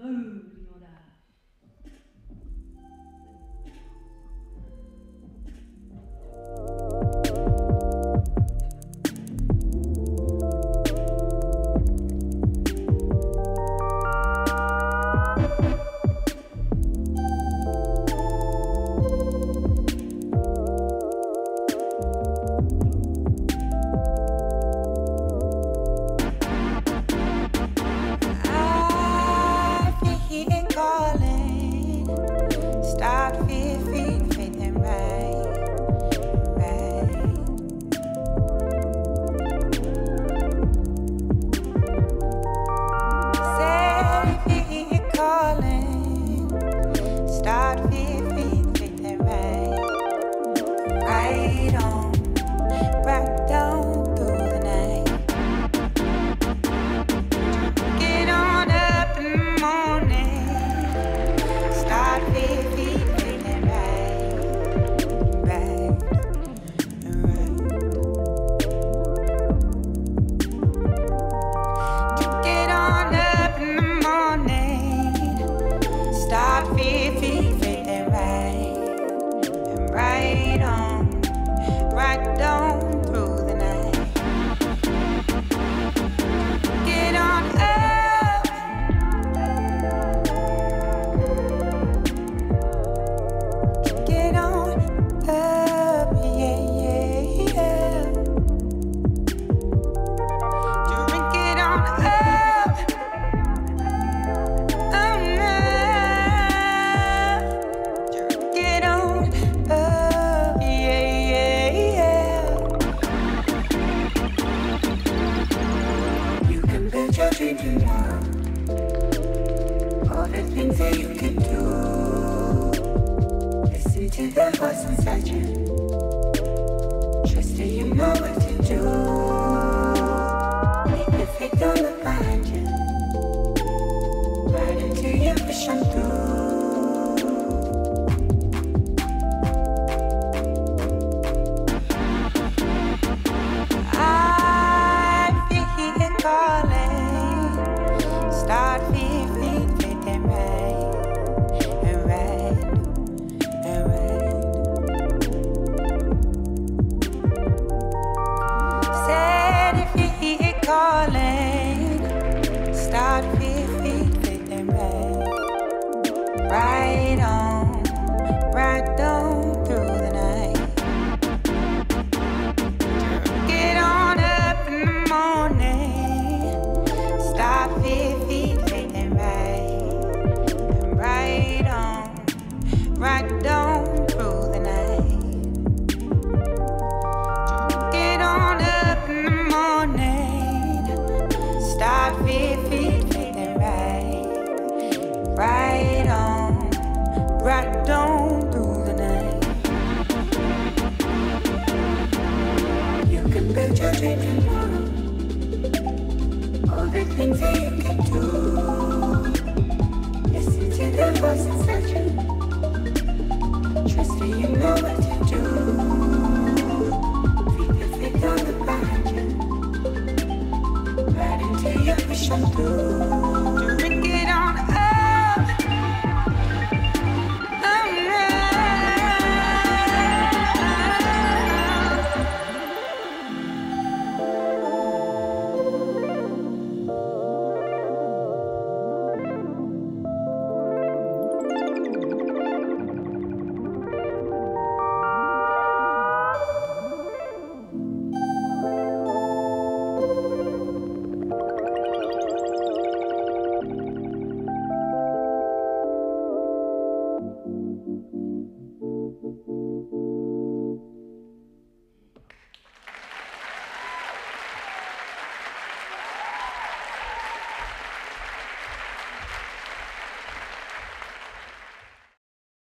No All the things that you can do. Listen to you. Trust you know what to do. Make the you. Right into. right on through the night. You can build your dream tomorrow. All the things that you can do. Listen to the voice inside you. Trust me, you know what to do. On the